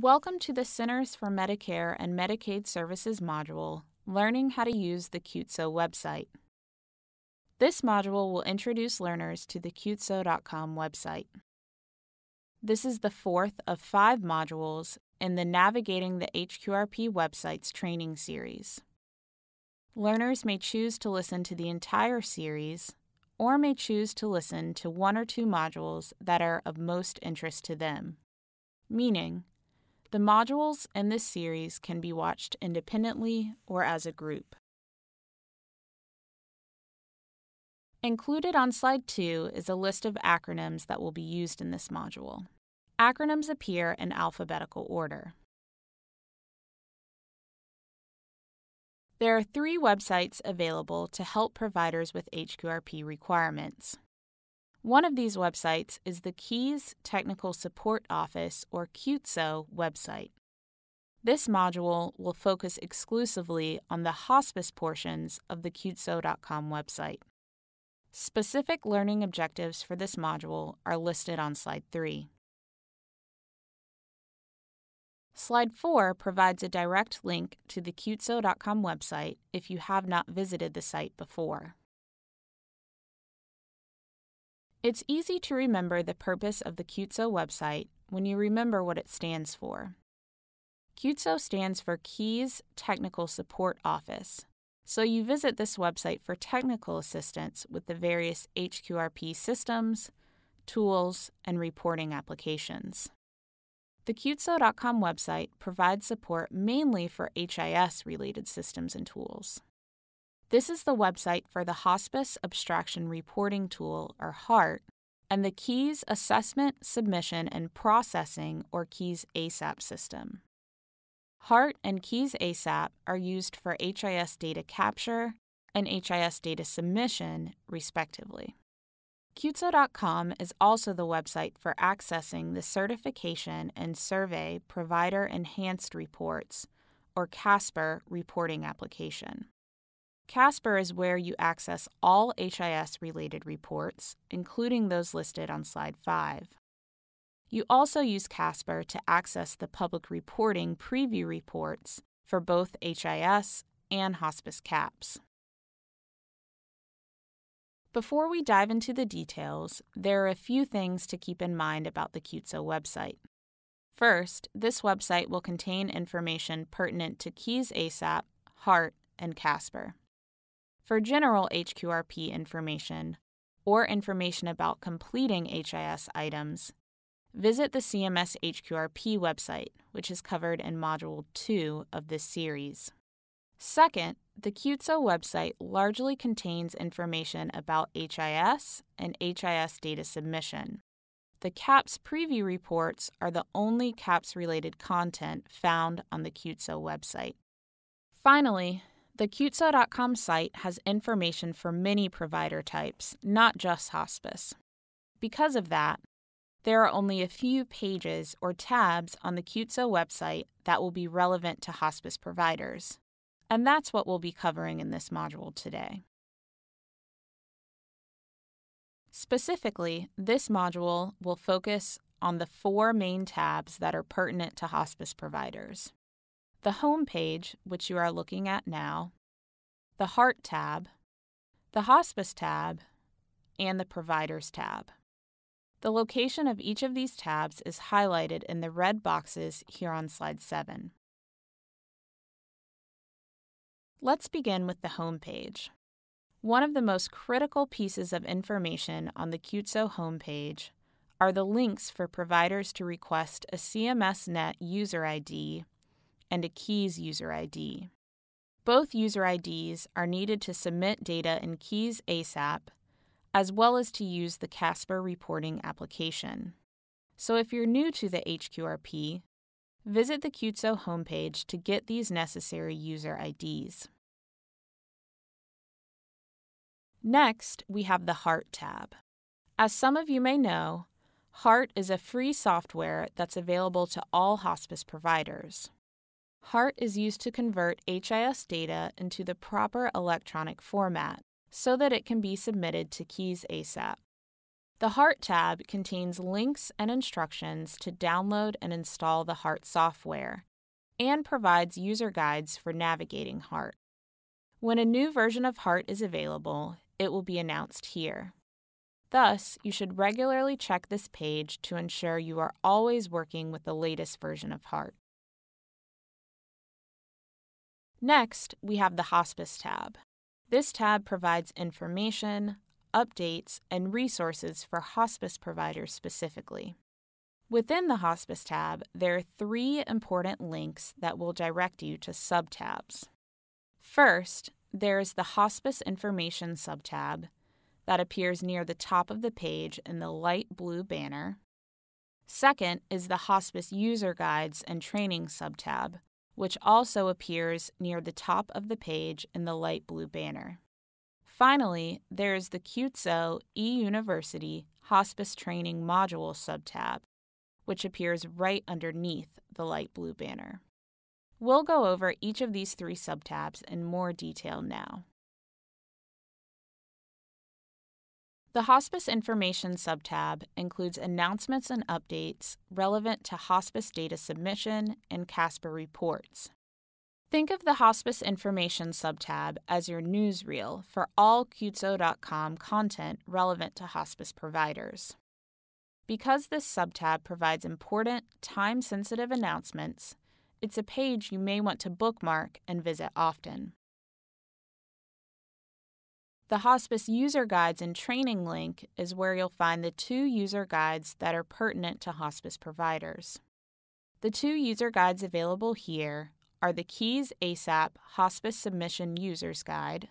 Welcome to the Centers for Medicare and Medicaid Services module, Learning how to use the QTSO website. This module will introduce learners to the QTSO.com website. This is the fourth of five modules in the Navigating the HQRP Websites training series. Learners may choose to listen to the entire series or may choose to listen to one or two modules that are of most interest to them, meaning, the modules in this series can be watched independently or as a group. Included on slide 2 is a list of acronyms that will be used in this module. Acronyms appear in alphabetical order. There are three websites available to help providers with HQRP requirements. One of these websites is the QIES Technical Support Office, or QTSO, website. This module will focus exclusively on the hospice portions of the QTSO.com website. Specific learning objectives for this module are listed on slide 3. Slide 4 provides a direct link to the QTSO.com website if you have not visited the site before. It's easy to remember the purpose of the QTSO website when you remember what it stands for. QTSO stands for QIES Technical Support Office, so you visit this website for technical assistance with the various HQRP systems, tools, and reporting applications. The QTSO.com website provides support mainly for HIS related systems and tools. This is the website for the Hospice Abstraction Reporting Tool, or HART, and the QIES Assessment, Submission, and Processing, or QIES ASAP system. HART and QIES ASAP are used for HIS data capture and HIS data submission, respectively. QTSO.com is also the website for accessing the Certification and Survey Provider Enhanced Reports, or CASPER, reporting application. CASPER is where you access all HIS related reports, including those listed on slide 5. You also use Casper to access the public reporting preview reports for both HIS and hospice CAHPS. Before we dive into the details, there are a few things to keep in mind about the QTSO website. First, this website will contain information pertinent to QIES ASAP, HART, and CASPER. For general HQRP information, or information about completing HIS items, visit the CMS HQRP website, which is covered in Module 2 of this series. Second, the QTSO website largely contains information about HIS and HIS data submission. The CAHPS preview reports are the only CAHPS related content found on the QTSO website. Finally, the QTSO.com site has information for many provider types, not just hospice. Because of that, there are only a few pages or tabs on the QTSO website that will be relevant to hospice providers. And that's what we'll be covering in this module today. Specifically, this module will focus on the four main tabs that are pertinent to hospice providers the Home page, which you are looking at now, the HART tab, the Hospice tab, and the Providers tab. The location of each of these tabs is highlighted in the red boxes here on slide 7. Let's begin with the home page. One of the most critical pieces of information on the QTSO homepage are the links for providers to request a CMSNet user ID and a QIES user ID. Both user IDs are needed to submit data in QIES ASAP, as well as to use the Casper reporting application. So if you're new to the HQRP, visit the QTSO homepage to get these necessary user IDs. Next, we have the HART tab. As some of you may know, HART is a free software that's available to all hospice providers. HART is used to convert HIS data into the proper electronic format so that it can be submitted to QIES ASAP. The HART tab contains links and instructions to download and install the HART software and provides user guides for navigating HART. When a new version of HART is available, it will be announced here. Thus, you should regularly check this page to ensure you are always working with the latest version of HART. Next, we have the Hospice tab. This tab provides information, updates, and resources for hospice providers specifically. Within the Hospice tab, there are three important links that will direct you to subtabs. First, there is the Hospice Information subtab that appears near the top of the page in the light blue banner. Second is the Hospice User Guides and Training subtab, which also appears near the top of the page in the light blue banner. Finally, there is the QTSO eUniversity Hospice Training Module subtab, which appears right underneath the light blue banner. We'll go over each of these three subtabs in more detail now. The Hospice Information subtab includes announcements and updates relevant to hospice data submission and CASPER reports. Think of the Hospice Information subtab as your newsreel for all QTSO.com content relevant to hospice providers. Because this subtab provides important, time sensitive announcements, it's a page you may want to bookmark and visit often. The Hospice User Guides and Training link is where you'll find the two user guides that are pertinent to hospice providers. The two user guides available here are the QIES ASAP Hospice Submission Users Guide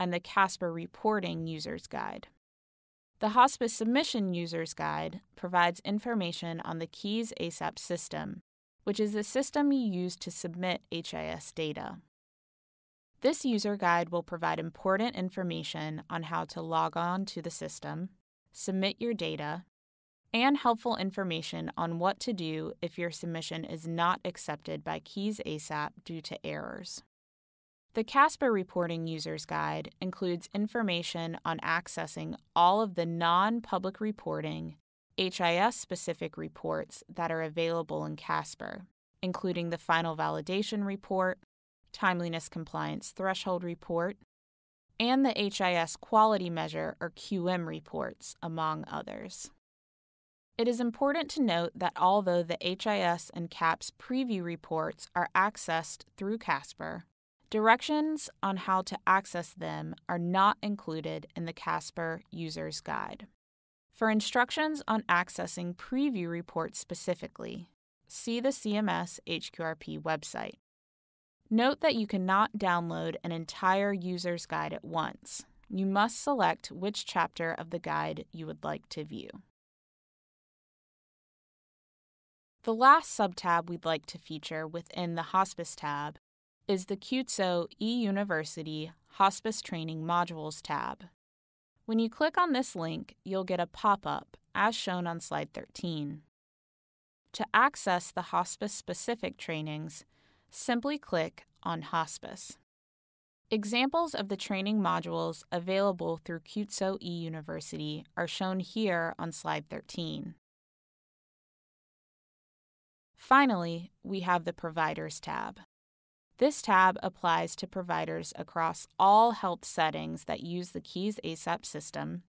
and the Casper Reporting Users Guide. The Hospice Submission Users Guide provides information on the QIES ASAP system, which is the system you use to submit HIS data. This user guide will provide important information on how to log on to the system, submit your data, and helpful information on what to do if your submission is not accepted by QIES ASAP due to errors. The CASPER Reporting User's Guide includes information on accessing all of the non public reporting HIS specific reports that are available in CASPER, including the Final Validation Report, Timeliness Compliance Threshold Report, and the HIS Quality Measure or QM reports, among others. It is important to note that although the HIS and CAHPS preview reports are accessed through CASPER, directions on how to access them are not included in the CASPER User's Guide. For instructions on accessing preview reports specifically, see the CMS HQRP website. Note that you cannot download an entire user's guide at once. You must select which chapter of the guide you would like to view. The last subtab we'd like to feature within the Hospice tab is the QTSO eUniversity Hospice Training Modules tab. When you click on this link, you'll get a pop up, as shown on slide 13. To access the hospice specific trainings, simply click on Hospice. Examples of the training modules available through QTSO eUniversity are shown here on slide 13. Finally, we have the Providers tab. This tab applies to providers across all health settings that use the QIES ASAP system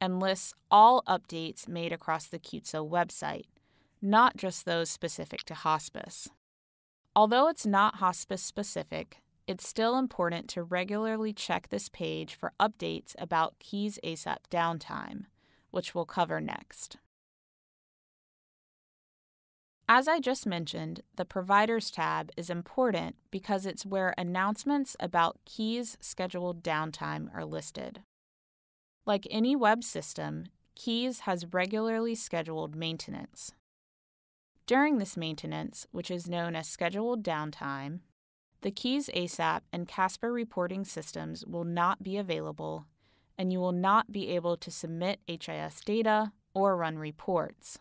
and lists all updates made across the QTSO website, not just those specific to hospice. Although it's not hospice specific, it's still important to regularly check this page for updates about QIES ASAP downtime, which we'll cover next. As I just mentioned, the Providers tab is important because it's where announcements about QIES scheduled downtime are listed. Like any web system, QIES has regularly scheduled maintenance. During this maintenance, which is known as scheduled downtime, the QIES ASAP and Casper reporting systems will not be available, and you will not be able to submit HIS data or run reports.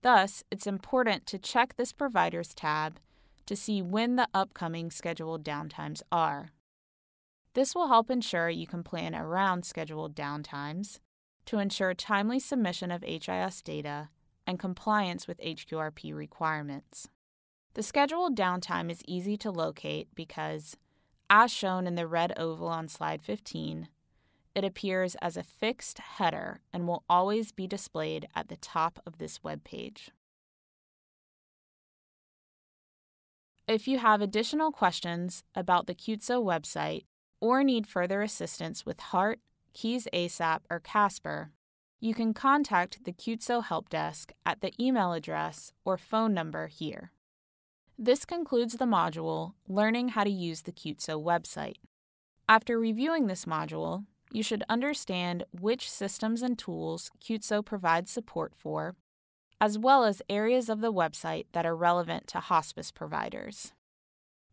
Thus, it's important to check this Providers tab to see when the upcoming scheduled downtimes are. This will help ensure you can plan around scheduled downtimes, to ensure timely submission of HIS data and compliance with HQRP requirements. The scheduled downtime is easy to locate because, as shown in the red oval on slide 15, it appears as a fixed header and will always be displayed at the top of this web page. If you have additional questions about the QTSO website or need further assistance with HART, QIES ASAP, or Casper, you can contact the QTSO Help Desk at the email address or phone number here. This concludes the module Learning How to Use the QTSO website. After reviewing this module, you should understand which systems and tools QTSO provides support for, as well as areas of the website that are relevant to hospice providers.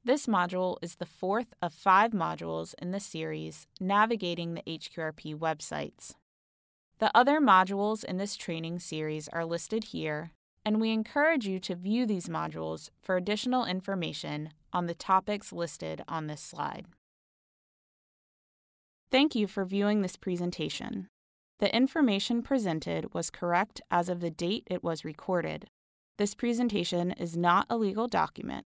This module is the fourth of five modules in the series Navigating the HQRP Websites. The other modules in this training series are listed here, and we encourage you to view these modules for additional information on the topics listed on this slide. Thank you for viewing this presentation. The information presented was correct as of the date it was recorded. This presentation is not a legal document.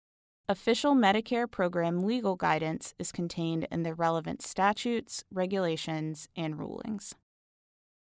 Official Medicare program legal guidance is contained in the relevant statutes, regulations, and rulings.